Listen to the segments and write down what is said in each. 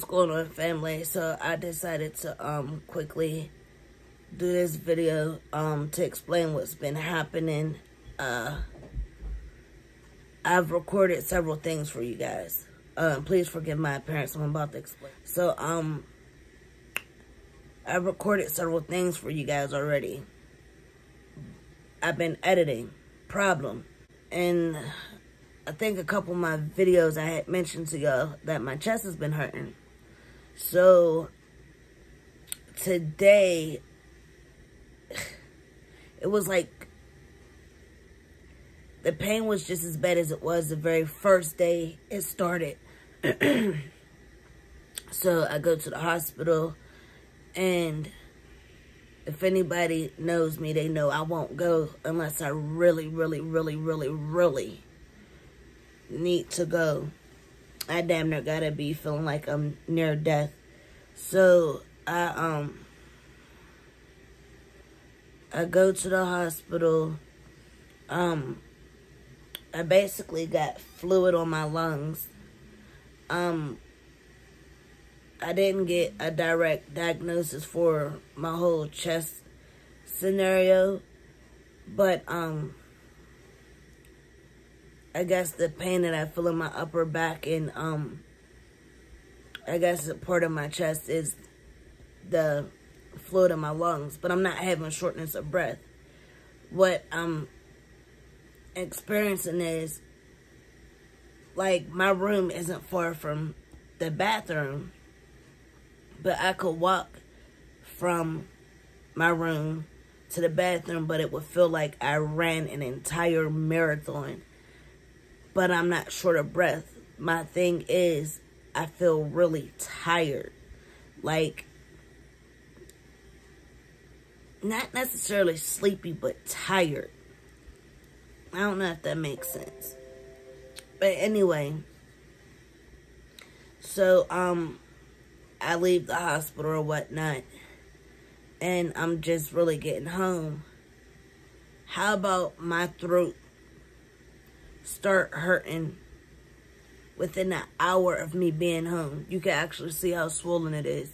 going on family? So I decided to um quickly do this video um to explain what's been happening. Uh I've recorded several things for you guys. Um please forgive my appearance, I'm about to explain. So um I've recorded several things for you guys already. I've been editing. Problem. And I think a couple of my videos I had mentioned to y'all that my chest has been hurting. So today it was like the pain was just as bad as it was the very first day it started. so I go to the hospital and if anybody knows me, they know I won't go unless I really, really, really, really, really need to go. I damn near gotta be feeling like I'm near death. So I um I go to the hospital. Um I basically got fluid on my lungs. Um I didn't get a direct diagnosis for my whole chest scenario, but um, I guess the pain that I feel in my upper back and um, I guess the part of my chest is the fluid in my lungs, but I'm not having shortness of breath. What I'm experiencing is like my room isn't far from the bathroom but I could walk from my room to the bathroom, but it would feel like I ran an entire marathon. But I'm not short of breath. My thing is, I feel really tired. Like, not necessarily sleepy, but tired. I don't know if that makes sense. But anyway, so, um, I leave the hospital or whatnot, and I'm just really getting home, how about my throat start hurting within an hour of me being home? You can actually see how swollen it is.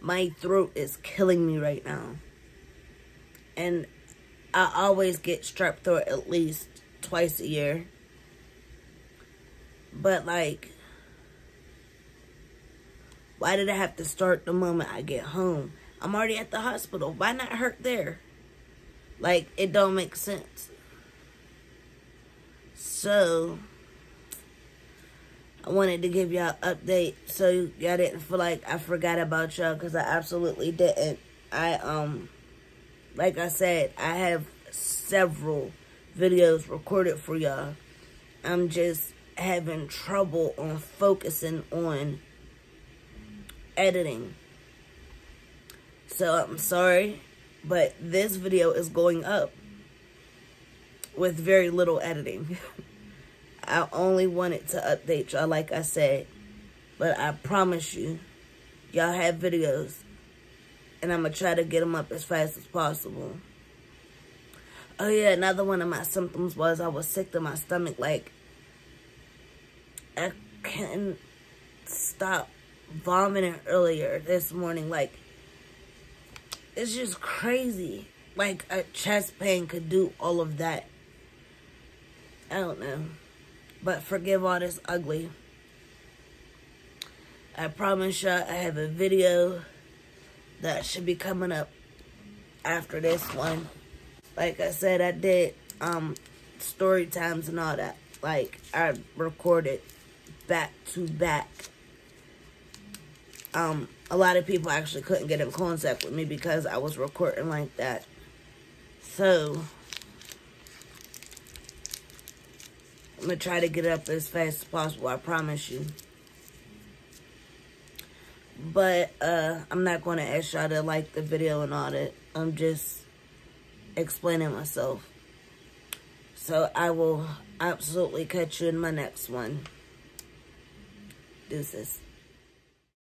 My throat is killing me right now. And I always get strep throat at least twice a year. But like why did I have to start the moment I get home? I'm already at the hospital. Why not hurt there? Like, it don't make sense. So, I wanted to give y'all update so y'all didn't feel like I forgot about y'all because I absolutely didn't. I, um, like I said, I have several videos recorded for y'all. I'm just having trouble on focusing on editing. So I'm sorry, but this video is going up with very little editing. I only wanted to update y'all like I said, but I promise you, y'all have videos, and I'm going to try to get them up as fast as possible. Oh yeah, another one of my symptoms was I was sick to my stomach, like, I can't stop vomiting earlier this morning. Like, it's just crazy. Like, a chest pain could do all of that. I don't know. But forgive all this ugly. I promise y'all I have a video that should be coming up after this one. Like I said, I did um story times and all that. Like, I recorded back to back um, a lot of people actually couldn't get in contact with me because I was recording like that. So, I'm going to try to get up as fast as possible, I promise you. But, uh, I'm not going to ask y'all to like the video and all that. I'm just explaining myself. So, I will absolutely catch you in my next one. Deuces.